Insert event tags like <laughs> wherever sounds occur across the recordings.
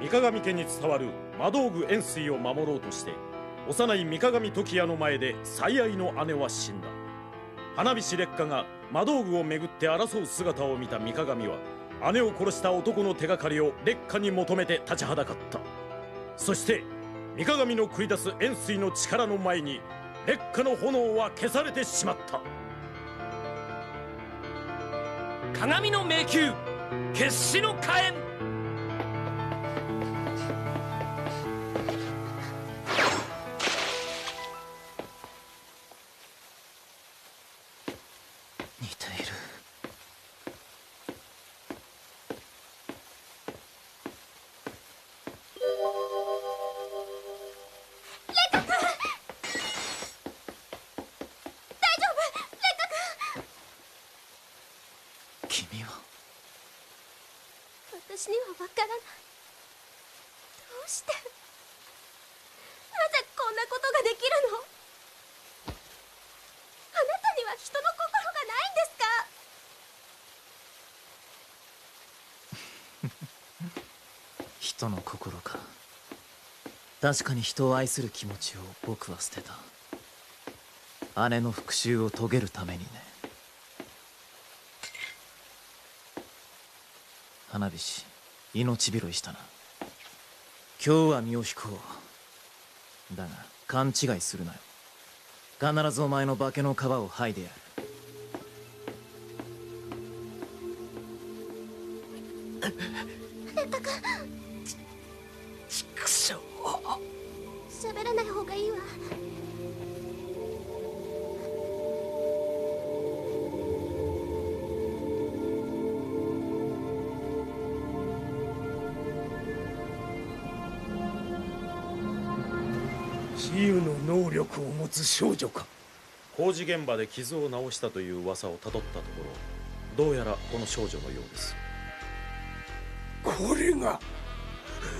三鏡家に伝わる魔道具円錐を守ろうとして幼い三鏡時矢の前で最愛の姉は死んだ。花火師烈火が魔道具をめぐって争う姿を見た三鏡は姉を殺した男の手がかりを烈火に求めて立ちはだかった。そして三鏡の繰り出す円錐の力の前に烈火の炎は消されてしまった。鏡の迷宮決死の火炎。君は私にはわからないどうしてなぜこんなことができるの。あなたには人の心がないんですか？<laughs> 人の心か。確かに人を愛する気持ちを僕は捨てた。姉の復讐を遂げるためにね。花火師命拾いしたな。今日は身を引こう。だが勘違いするなよ。必ずお前の化けの皮を剥いでやる。現場で傷を治したという噂をたどったところどうやらこの少女のようです。これが。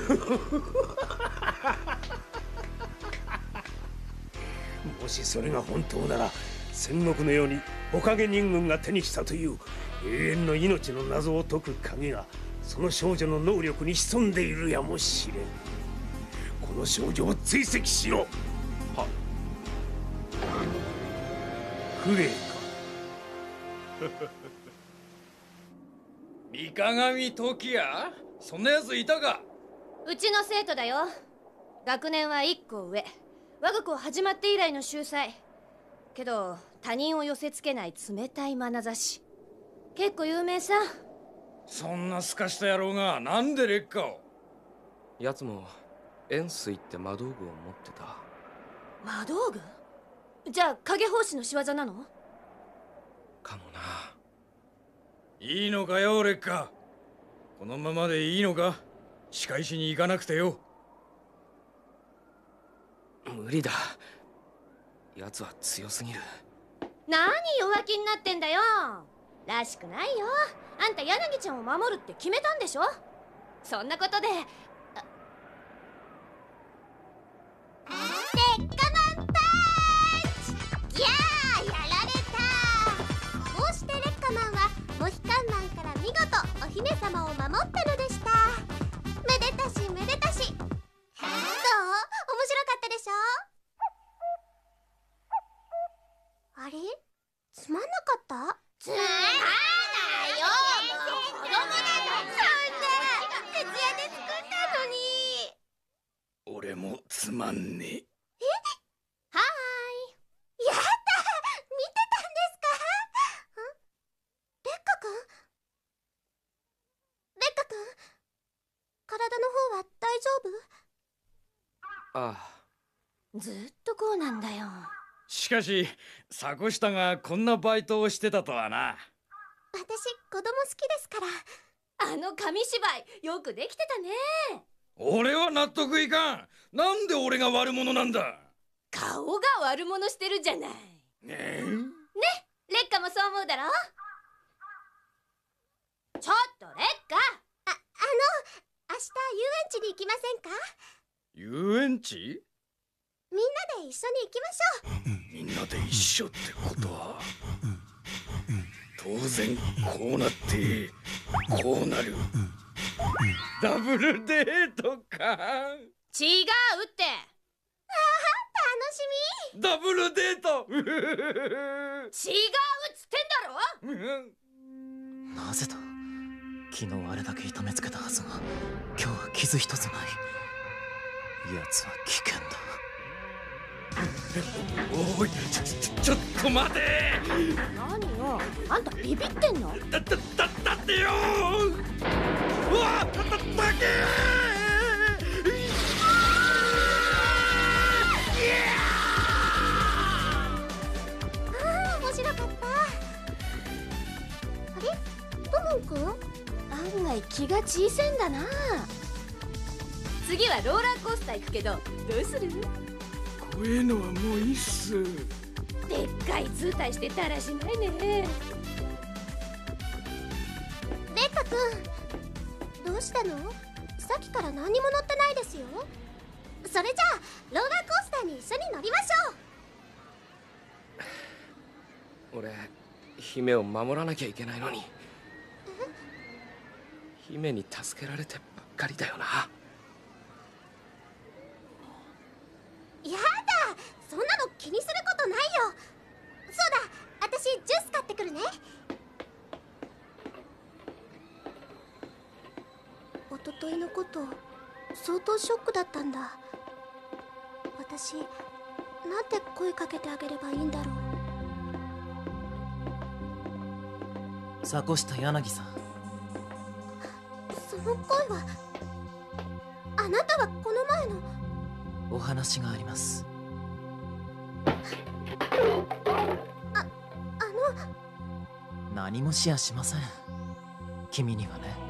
<laughs> もしそれが本当なら戦国のように火影人軍が手にしたという永遠の命の謎を解く鍵がその少女の能力に潜んでいるやもしれん。この少女を追跡しろ。クレイか。<laughs> 三鏡時矢そんなやついたか？うちの生徒だよ。学年は1個上。我が校始まって以来の秀才。けど他人を寄せつけない冷たい眼差し。結構有名さ。そんなすかした野郎がなんで劣化を？奴も円錐って魔道具を持ってた。魔道具？じゃあ影法師の仕業なの？かもな。いいのかよ劣化このままでいいのか？仕返しに行かなくてよ。無理だ。奴は強すぎる。何弱気になってんだよ。らしくないよ。あんた柳ちゃんを守るって決めたんでしょ？そんなことで。鉄火マこうなんだよ。しかし坂下がこんなバイトをしてたとはな。私子供好きですから。あの紙芝居よくできてたね。俺は納得いかん。なんで俺が悪者なんだ。顔が悪者してるじゃない。え。劣化もそう思うだろ。ちょっと劣化。ああの明日遊園地に行きませんか？遊園地？みんなで一緒に行きましょう。みんなで一緒ってことは。当然こうなってこうなる。ダブルデートか。違うって。楽しみ。ダブルデート。違うっつってんだろ。なぜだ。昨日あれだけ痛めつけたはずが。今日は傷一つない。奴は危険だおいちょちょちょっと待て！何よあんたビビってんの？だだだだってよ！うわだだだけああ面白かった。あれ？トモン君？案外気が小せんだな。次はローラーコースター行くけどどうする？怖えのはもういいっす。でっかい図体してたらしないね。レッカ君どうしたの？さっきから何にも乗ってないですよ。それじゃあローラーコースターに一緒に乗りましょう。俺姫を守らなきゃいけないのに。姫に助けられてばっかりだよなやだそんなの気にすることないよ。そうだ私ジュース買ってくるね。一昨日のこと相当ショックだったんだ。私なんて声かけてあげればいいんだろう。坂下柳さん。その声はあなたはこの前のお話があります。あの。何もしやしません。君にはね。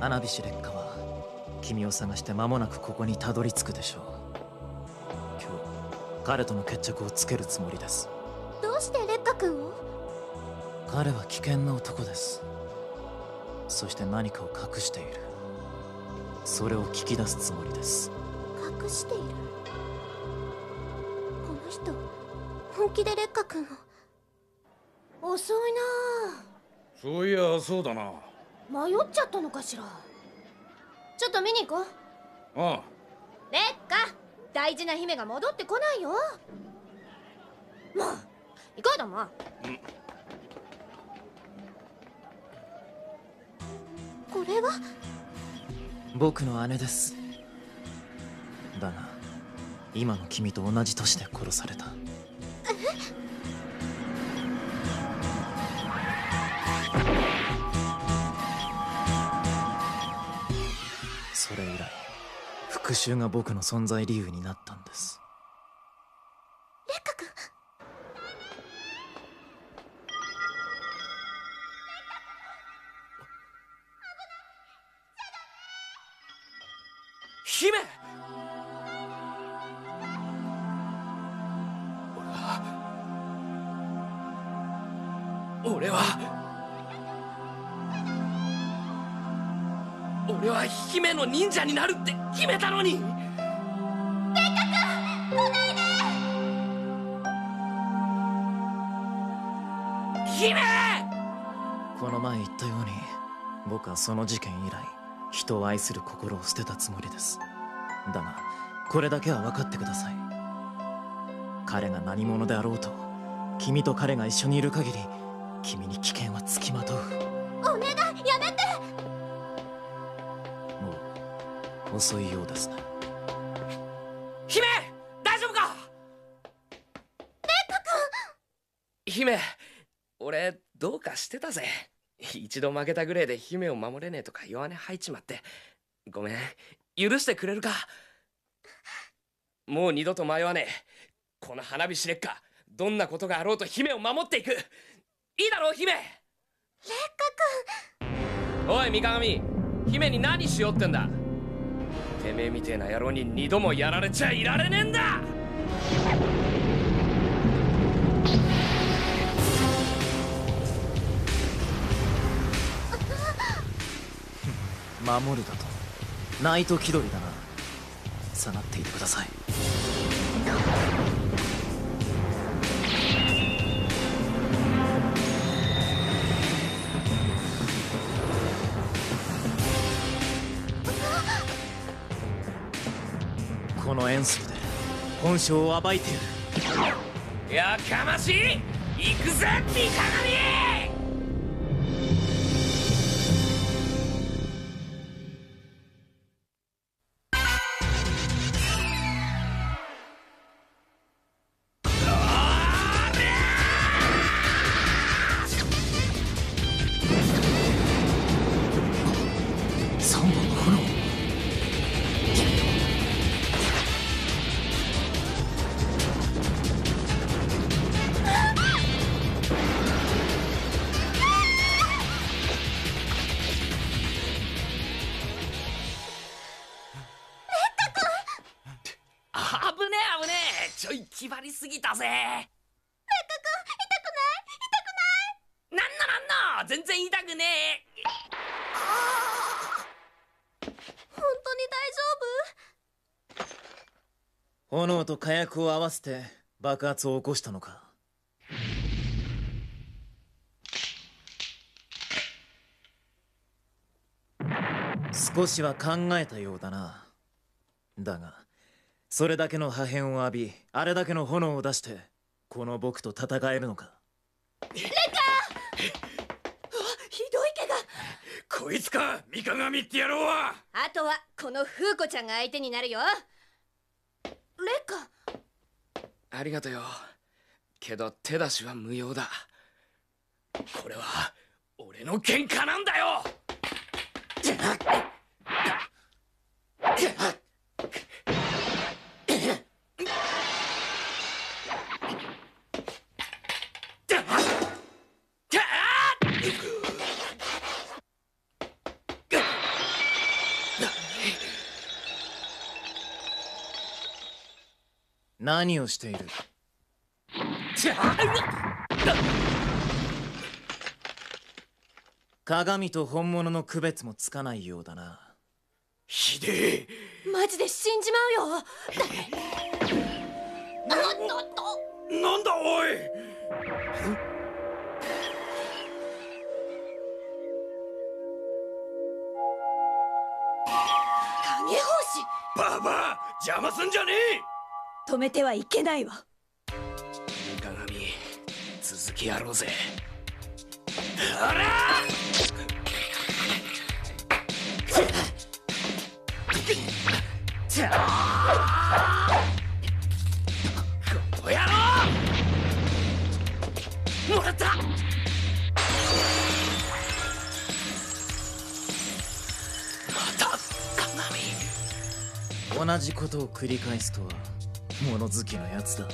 花火師劣化は君を探して間もなくここにたどり着くでしょう彼との決着をつけるつもりです。どうしてレッカ君を？彼は危険な男です。そして何かを隠している。それを聞き出すつもりです。隠している？この人本気でレッカ君を？遅いなそういやそうだな。あ迷っちゃったのかしら。ちょっと見に行こう。ああ。劣化大事な姫が戻ってこないよ。もう行こうだもんこれは？僕の姉です。だが今の君と同じ年で殺された。それ以来復讐が僕の存在理由になった。俺は姫の忍者になるって決めたのに。姫！この前言ったように僕はその事件以来人を愛する心を捨てたつもりです。だがこれだけは分かってください。彼が何者であろうと君と彼が一緒にいる限り君に危険はつきまとう遅いようですね姫大丈夫か？姫俺どうかしてたぜ。一度負けたぐらいで姫を守れねえとか弱音吐いちまって。ごめん。許してくれるか？もう二度と迷わねえ。この花火師烈火どんなことがあろうと姫を守っていく。いいだろう姫。烈おい三鏡姫に何しようってんだ？てめえみてえな野郎に二度もやられちゃいられねえんだ。<laughs> 守るだと。ナイト気取りだな。下がっていてください。この演奏で本性を暴いてやる。やかましい。行くぜ三鏡。すぎたぜ。烈火くん痛くない？痛くない？なんのなんの全然痛くねえ。本当に大丈炎と火薬を合わせて爆発を起こしたのか。少しは考えたようだな。だがそれだけの破片を浴びあれだけの炎を出してこの僕と戦えるのか。ひどい怪我こいつか三鏡って野郎は。あとはこの風子ちゃんが相手になるよ。レカありがとよ。けど手出しは無用だ。これは俺の喧嘩なんだよ何をしている？鏡と本物の区別もつかないようだな。ひでえ。マジで死んじまうよ。なんだおい？影星ババア邪魔すんじゃねえ止めてはいけないわ。三鏡続きやろうぜ。あらこの野郎もらった。また鏡同じことを繰り返すとは物好きなやつだ。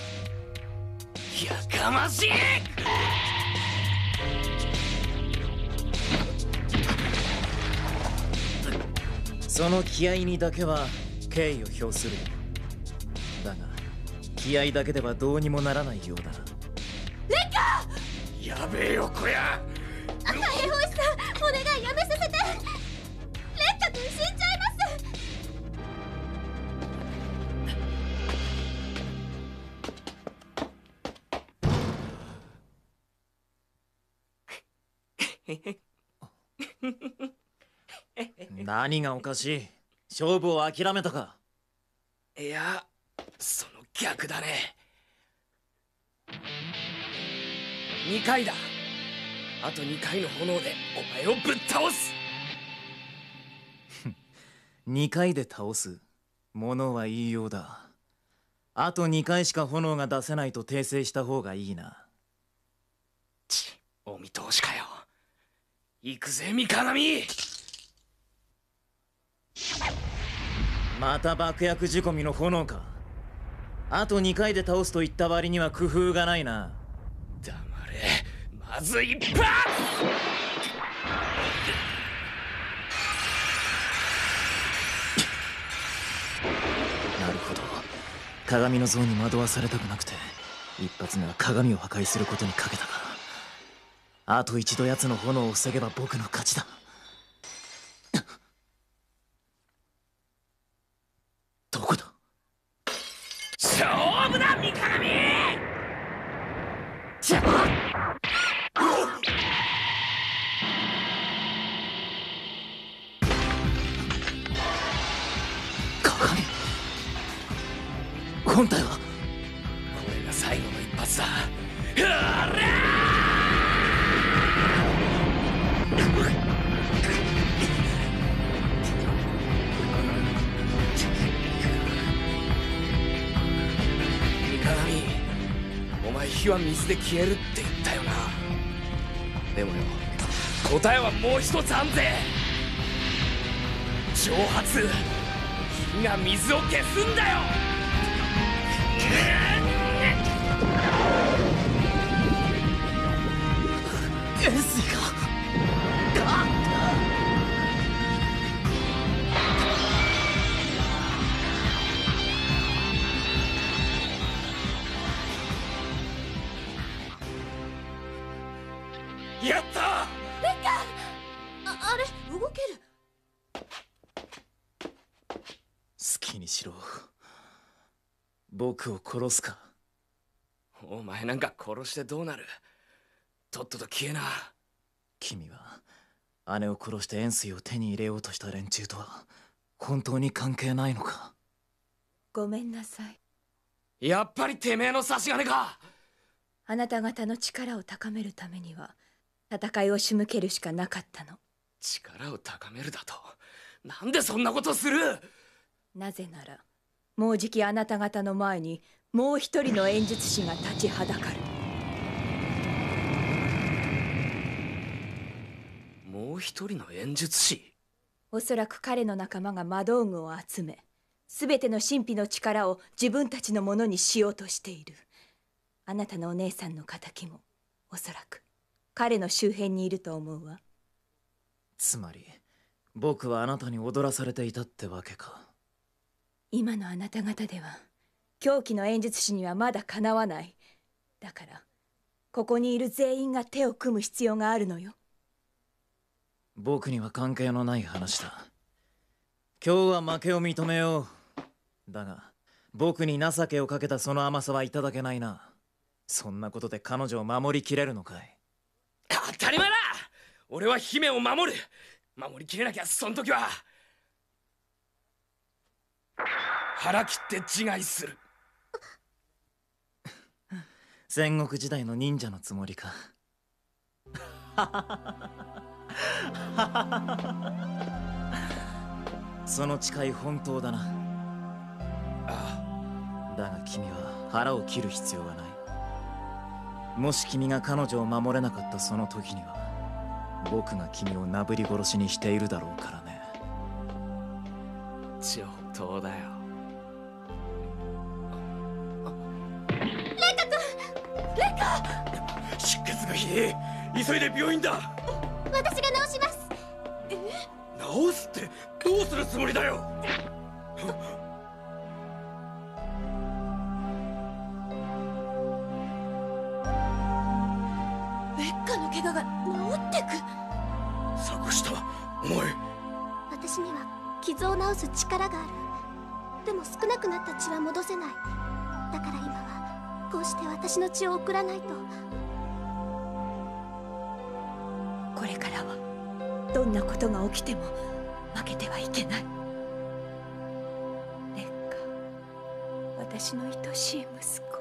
やかましい！その気合にだけは敬意を表する。よだが気合だけではどうにもならないようだな。やべえよこりゃ <laughs> 何がおかしい？勝負を諦めたか。いやその逆だね。2回だ。あと2回の炎でお前をぶっ倒す。2回で倒す？物は言いようだ。あと2回しか炎が出せないと訂正した方がいいな。ちお見通しかよ行くぜ三鏡また爆薬仕込みの炎か。あと2回で倒すと言った割には工夫がないな。黙れ。まず一発。なるほど。鏡の像に惑わされたくなくて一発目は鏡を破壊することにかけたか。あと一度奴の炎を防げば僕の勝ちだ。どこだ？勝負だ三鏡！鏡！本体は？水で消えるって言ったよな。でもよ答えはもう一つあんぜ。蒸発。火が水を消すんだよ。僕を殺すか。お前なんか殺してどうなる？とっとと消えな。君は姉を殺して円錐を手に入れようとした連中とは本当に関係ないのか？ごめんなさい。やっぱりてめえの差し金か！あなた方の力を高めるためには戦いを仕向けるしかなかったの。力を高めるだと？なんでそんなことする？なぜならもうじきあなた方の前にもう一人の演術師が立ちはだかる。もう一人の演術師おそらく彼の仲間が魔道具を集め全ての神秘の力を自分たちのものにしようとしている。あなたのお姉さんの敵もおそらく彼の周辺にいると思うわ。つまり僕はあなたに踊らされていたってわけか今のあなた方では狂気の演術師にはまだかなわない。だからここにいる全員が手を組む必要があるのよ。僕には関係のない話だ。今日は負けを認めよう。だが僕に情けをかけたその甘さはいただけないな。そんなことで彼女を守りきれるのかい？当たり前だ！俺は姫を守る。守りきれなきゃその時は腹切って自害する。戦国時代の忍者のつもりか。<laughs> その誓い本当だな。あだが君は腹を切る必要はない。もし君が彼女を守れなかったその時には僕が君をなぶり殺しにしているだろうからね上等だよ。出血がひでえ。急いで病院だ。私が治します。治すってどうするつもりだよ血は戻せない。だから今はこうして私の血を送らないと。これれからはどんなことが起きても負けてはいけない。劣化私の愛しい息子。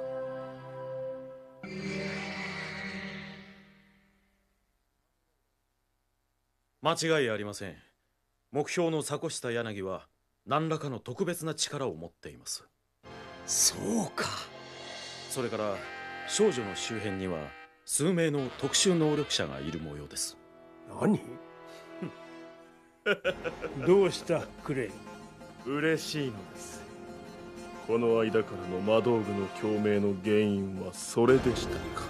間違いありません。目標の迫下柳は何らかの特別な力を持っています。そうか。それから少女の周辺には数名の特殊能力者がいる模様です。何？<laughs> どうしたクレイ？嬉しいのです。この間からの魔道具の共鳴の原因はそれでしたか。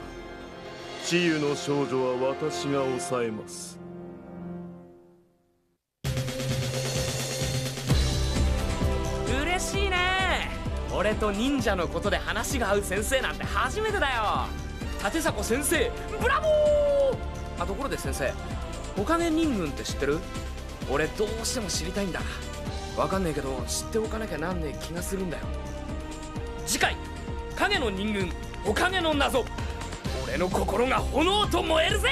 治癒の少女は私が抑えます俺と忍者のことで話が合う先生なんて初めてだよ。立迫先生ブラボー！あところで先生おかげ人軍って知ってる？俺どうしても知りたいんだわかんねえけど知っておかなきゃなんねえ気がするんだよ。次回影の人軍おかげの謎。俺の心が炎と燃えるぜ！